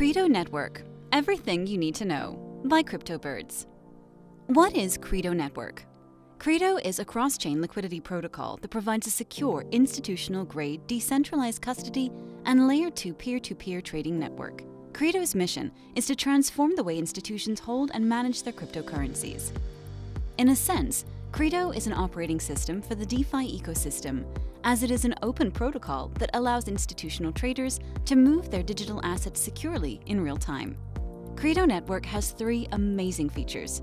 Qredo Network Everything You Need to Know by CryptoBirds. What is Qredo Network? Qredo is a cross chain liquidity protocol that provides a secure, institutional grade, decentralized custody and layer 2 peer to peer trading network. Qredo's mission is to transform the way institutions hold and manage their cryptocurrencies. In a sense, Qredo is an operating system for the DeFi ecosystem, as it is an open protocol that allows institutional traders to move their digital assets securely in real time. Qredo Network has three amazing features.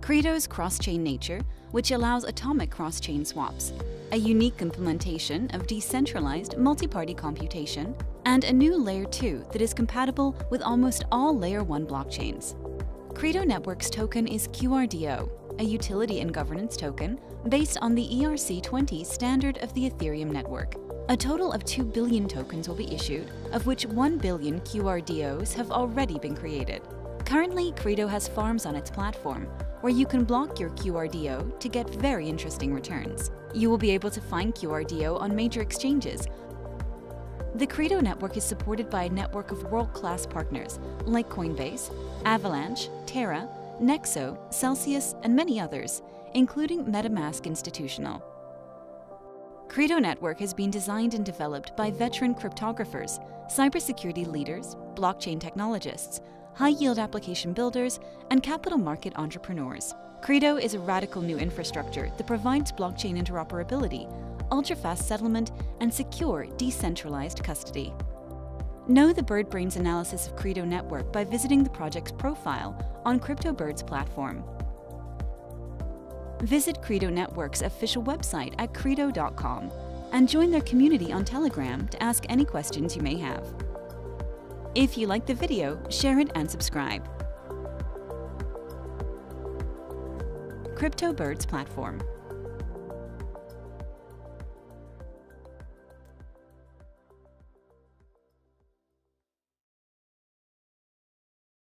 Qredo's cross-chain nature, which allows atomic cross-chain swaps, a unique implementation of decentralized multi-party computation, and a new Layer 2 that is compatible with almost all Layer 1 blockchains. Qredo Network's token is QRDO, a utility and governance token based on the ERC20 standard of the Ethereum network. A total of 2 billion tokens will be issued, of which 1 billion QRDOs have already been created. Currently, Qredo has farms on its platform, where you can block your QRDO to get very interesting returns. You will be able to find QRDO on major exchanges. The Qredo network is supported by a network of world-class partners like Coinbase, Avalanche, Terra, Nexo, Celsius, and many others, including MetaMask Institutional. Qredo Network has been designed and developed by veteran cryptographers, cybersecurity leaders, blockchain technologists, high-yield application builders, and capital market entrepreneurs. Qredo is a radical new infrastructure that provides blockchain interoperability, ultra-fast settlement, and secure, decentralized custody. Know the BirdBrains analysis of Qredo Network by visiting the project's profile on CryptoBirds platform. Visit Qredo Network's official website at qredo.com and join their community on Telegram to ask any questions you may have. If you like the video, share it and subscribe. CryptoBirds platform.